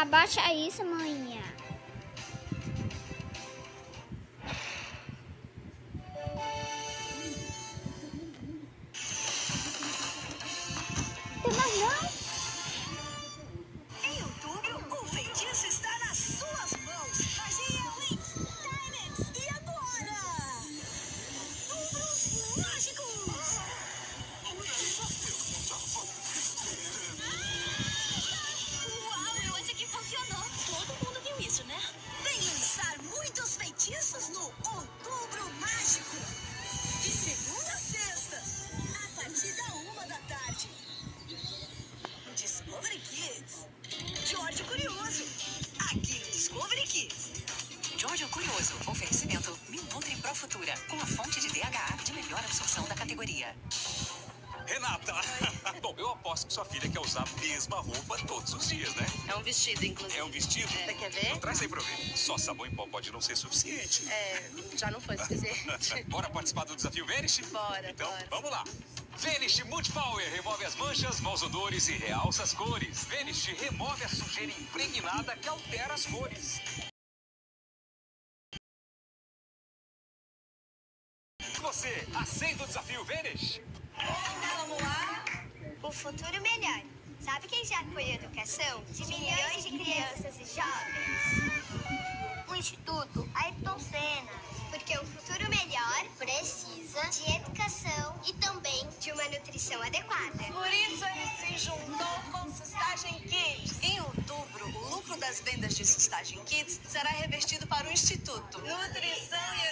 Abaixa isso, manhã. Curioso. Oferecimento Minutri Pro Futura. Com a fonte de DHA de melhor absorção da categoria. Renata! Bom, eu aposto que sua filha quer usar a mesma roupa todos os dias, né? É um vestido, inclusive. É um vestido? Você quer ver? Então traz aí pra eu ver. Só sabão em pó pode não ser suficiente. É, já não foi suficiente. Bora participar do desafio Vanish? Bora, Então, bora. vamos lá. Vanish Multipower remove as manchas, maus odores e realça as cores. Vanish remove a sujeira impregnada que altera as cores. Você aceita o desafio Vanish? Vamos lá. O futuro melhor. Sabe quem já apoia a educação de milhões de crianças e jovens? O Instituto Ayrton Senna. Porque o futuro melhor precisa de educação e também de uma nutrição adequada. Por isso ele se juntou com Sustagem Kids. Em outubro, o lucro das vendas de Sustagem Kids será revertido para o Instituto. Nutrição e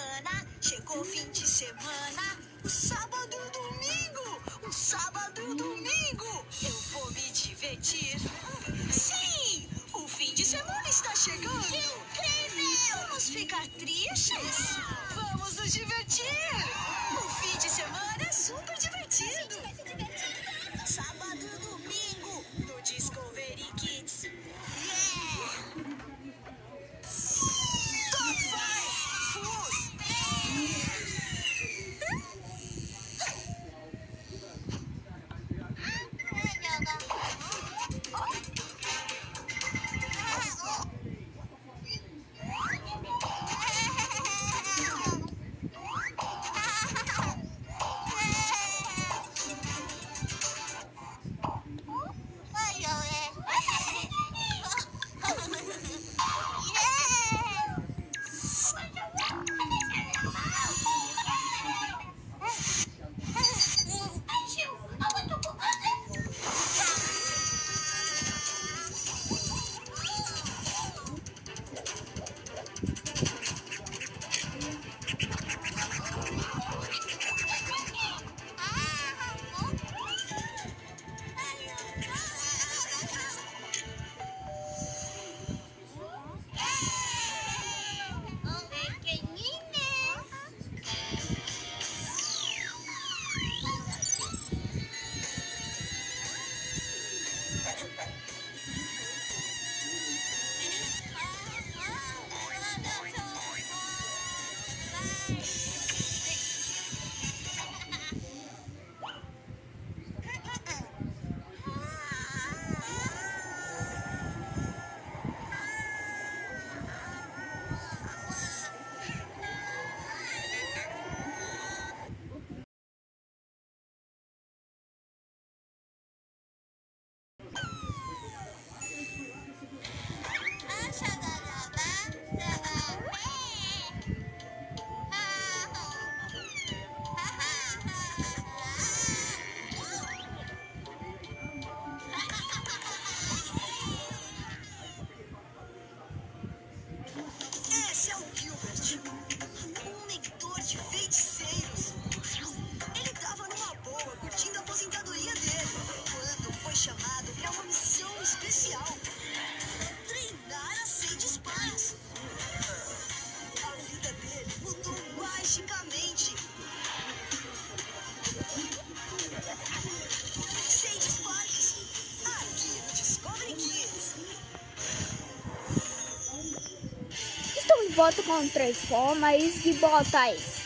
semana, chegou fim de semana, o sábado e o domingo, o sábado e o domingo. Eu vou me divertir. Voto com três formas e botas.